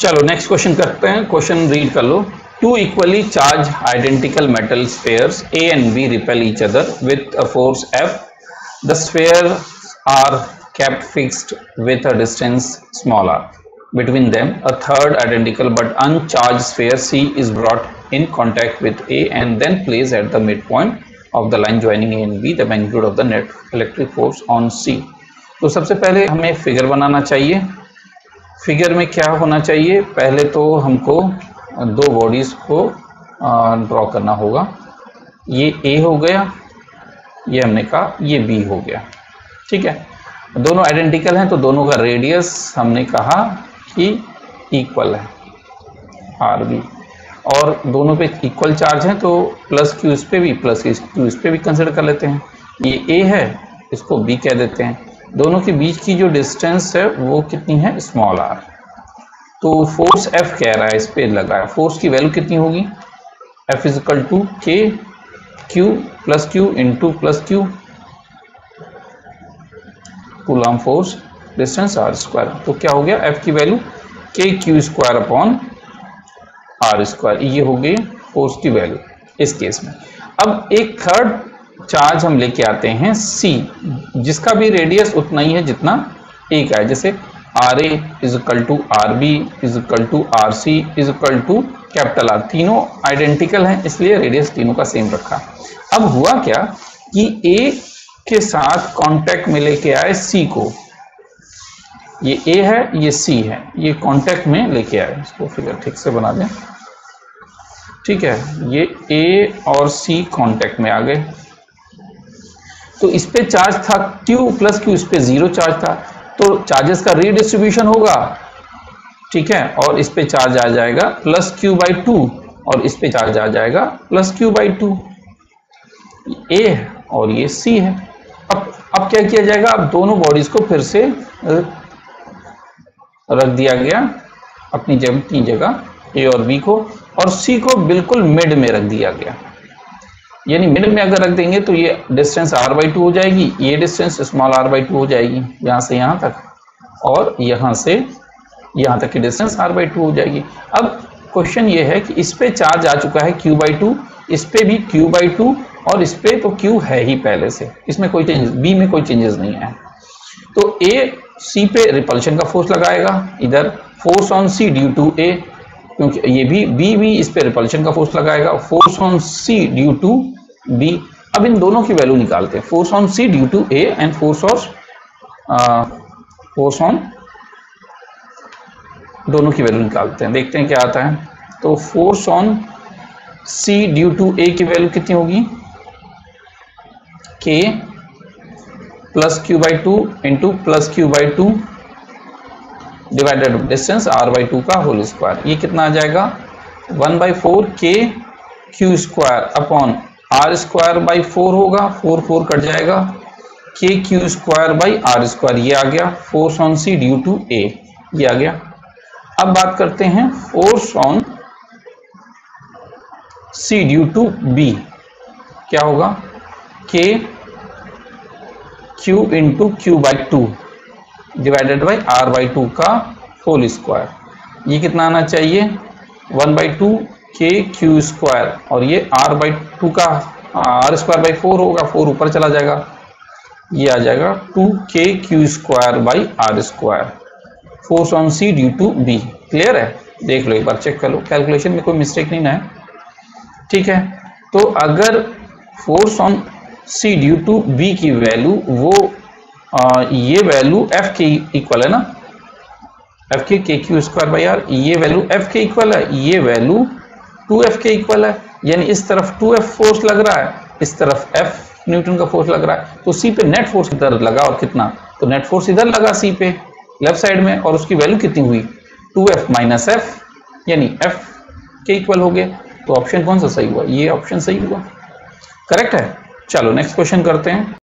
चलो next question करते हैं। क्वेश्चन रीड कर लो। Two equally charge identical metal sphere A and B repel each other with a force F the sphere are kept fixed with a distance small r between them a third identical but uncharged sphere C is brought in contact with A and then placed at the mid point of the line joining and B the magnitude of the net electric force on C तो सबसे पहले हमें figure बनाना चाहिए। Figure में क्या होना चाहिए? पहले तो हमको दो बॉडीज को ड्रॉ करना होगा। ये ए हो गया, ये हमने कहा, ये बी हो गया। ठीक है? दोनों आइडेंटिकल हैं तो दोनों का रेडियस हमने कहा कि इक्वल है आर बी और दोनों पे इक्वल चार्ज है तो प्लस क्यू इस पे भी प्लस क्यू इस पे भी कंसिडर कर लेते हैं। ये ए है, इसको बी कह देते हैं। दोनों के बीच की जो डिस्टेंस है, वो कितनी है? स्मॉल आर तो फोर्स एफ़ कह रहा है, इस पे लगा है। फोर्स की वैल्यू कितनी होगी? F equal to k q plus q into plus q coulomb force distance r square तो क्या हो गया? एफ़ की value k q square upon r square ये हो गई फोर्स की वैल्यू इस केस में। अब एक थर्ड चार्ज हम लेके आते हैं सी जिसका भी रेडियस उतना ही है जितना ए का है। जैसे r A is equal to r B is equal to r C is equal to capital R तीनों आइडेंटिकल हैं, इसलिए रेडियस तीनों का सेम रखा। अब हुआ क्या कि ए के साथ कांटेक्ट में लेके आए सी को। ये ए है, ये सी है। ये कांटेक्ट में लेके आए। इसको फिगर ठीक से बना दें। ठीक है, ये ए और सी कांटेक्ट में आ गए। तो इस पे चार्ज था क्यू प्लस क्यू इस पे ज़ीरो चार्ज था। तो चार्जेस का रीडिस्ट्रीब्यूशन होगा, ठीक है? और इस पे चार्ज आ जाएगा प्लस क्यू बाई टू और इस पे चार्ज आ जाएगा plus q by two A और ये सी है। अब अब क्या किया जाएगा? अब दोनों बॉडीज को फिर से रख दिया गया अपनी जगह जगह ए और बी को, और सी को बिल्कुल मिड में रख दिया गया। यानी मिड में अगर रख देंगे तो ये डिस्टेंस आर बाई टू हो जाएगी, ये distance small r by two हो जाएगी, यहाँ से यहाँ तक। और यहाँ से यहाँ तक की डिस्टेंस आर बाई टू हो जाएगी। अब क्वेश्चन ये है कि इस पे चार्ज आ चुका है क्यू बाई टू इस पे भी क्यू बाई टू और इस पे तो क्यू है ही पहले से। इसमें कोई चेंजेस बी में कोई चेंजेस नहीं है। तो ए सी पे रिपल्शन का फोर्स लगाएगा, इधर force on C due to A क्योंकि ये भी बी भी इस पे रिपल्शन का फोर्स लगाएगा। Force on C due to B अब इन दोनों की वैल्यू निकालते हैं। Force on C due to A and force on force on दोनों की वैल्यू निकालते हैं। देखते हैं क्या आता है। तो force on C due to A की वैल्यू कितनी होगी? K plus q by two into plus q by two divided distance r by two का होल स्क्वायर ये कितना आ जाएगा? One by four k q square upon r square by four होगा, four four cut जाएगा। K q square by r square, ये आ गया। Force on C due to A ये आ गया। अब बात करते हैं force on C due to B क्या होगा? K q into q by two divided by r by two का होल स्क्वायर ये कितना आना चाहिए? One by two k q square और ये आर बाई टू का आर स्क्वायर बाई फोर होगा फोर ऊपर चला जाएगा। ये आ जाएगा two k q square by r square force on C due to B clear है? देख लो एक बार चेक कर लो। कैलकुलेशन में कोई मिस्टेक नहीं ना है। ठीक है? तो अगर force on C due to B की वैल्यू वो आ, ये वैल्यू एफ़ के इक्वल है ना? एफ़ के k q square by r ये वैल्यू एफ़ के इक्वल है। ये वैल्यू टू एफ़ के इक्वल है, यानी इस तरफ़ टू एफ़ फोर्स लग रहा है, इस तरफ़ एफ़ न्यूटन का फोर्स लग रहा है तो सी पे नेट फोर्स इधर लगा और कितना? तो नेट फोर्स इधर लगा सी पे लेफ़्ट साइड में, और उसकी वैल्यू कितनी हुई? टू एफ़ माइनस एफ़ यानी एफ़ के इक्वल हो गए तो ऑप्शन कौन सा सही हुआ? ये ऑप्शन सही हुआ। करेक्ट है? चलो नेक्स्ट क्वेश्चन करते हैं।